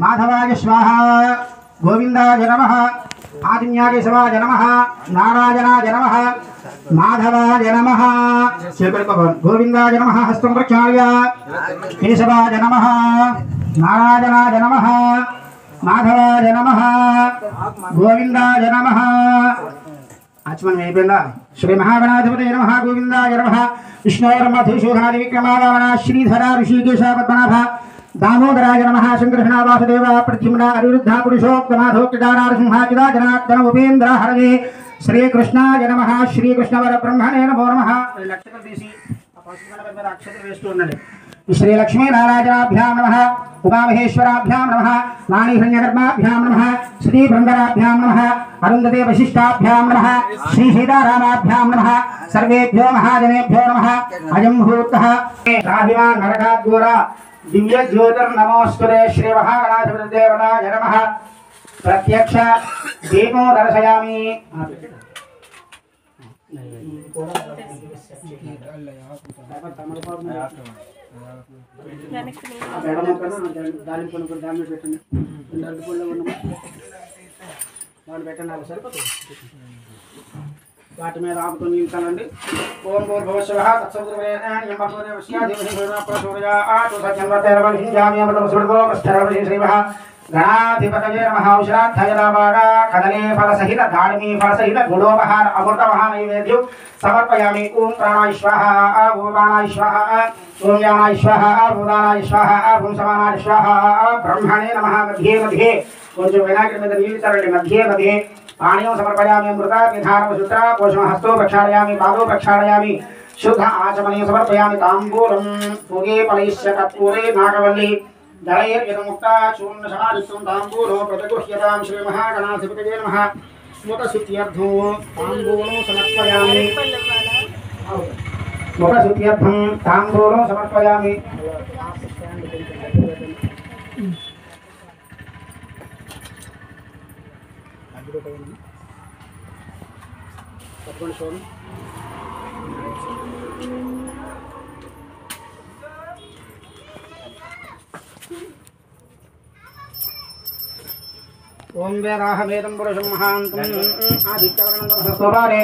మాధవాయ స్వాహ గోవిందాయ నమ ఆదిన్యాకేశవాయ నమ నారాయణాయ నమ మాధవాయ నమ గోవిందాయ నమ హస్తం ప్రక్షాళ్య కేశవాయ నమ నారాయణాయ నమ మాధవాయ నమ గోవిందాయ నమ ఆచమనం అయిపోయిందా శ్రీ మహాగణాధిపతి నమ గోవిందాయ నమ విష్ణోరమధుశోధాది విక్రమావన శ్రీధర ఋషికేశ పద్మనాభ दामोदराय नम संकृष्णा वासुदेव प्रद्युम्ना अरुद्धा पुरुषोत्तमाधोक्तिदारारसिंहाचिदा जनार्दन उपेन्द्र हरवे श्रीकृष्णाय नमः श्रीकृष्णवर ब्रह्मणे नमो नम। नमः नम नमः नम नमः नम नमः नम नमः अरुन्धते नम श्री श्रीसीतारामाभ्यां नम, सर्वेभ्यो महाजनेभ्यो नम अयं राभिमा नरकाद्वरा దివ్యజ్యోతిర్ నమోస్తురే శ్రీ మహాగణాధిపతిదేవనాయ నమ ప్రత్యక్ష దీపో దర్శయామి పెట్టండి సరిపోతుంది వాటి మీద ఆపుతో నిలిచాలండి ఓం భూర్భవశవ గణాధిపతయే నమః ఔషధాయ రామాగా కదలే ఫల సహిత దాడిమీ ఫల సహిత గుడోపహార అమృత మహానైవేద్యం సమర్పయామి ఓం ప్రాణాయ స్వాహ ఓం ప్రాణాయ స్వాహ ఓం యానాయ స్వాహ ఓం దానాయ స్వాహ ఓం సమానాయ స్వాహ బ్రహ్మణే నమః మధ్యే మధ్యే కొంచెం వినాయకుడి మీద నీళ్ళు చల్లండి మధ్యే మధ్యే पाणियों समर्पयामि अमृता पिधानम शुद्रा पोषण हस्तो प्रक्षालयामि, पादो प्रक्षालयामि, शुद्ध आचमने समर्पयामि तांबूलम पुगे पलैश्च कत्पूरे नागवल्ली। दलैर्यतमुक्ता शून्य समादित्वं तांबूलो प्रतिगृह्यतां श्रीमहागणाधिपतये नमः। मुखशुत्यर्थो तांबूलो समर्पयामि। मुखशुत्यर्थं तांबूलो समर्पयामि। సమర్పయామి తప్పకుండా చూడండి ఓం వేదాహవేదం పురుషం మహాంతం ఆదిత్యవర్ణందమస్తోపానే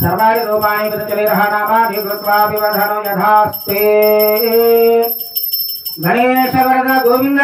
సర్వాణి రూపాణి ప్రచలిరః నామాని కృత్వా వివధనో యథాస్తే గణేశ వరద గోవింద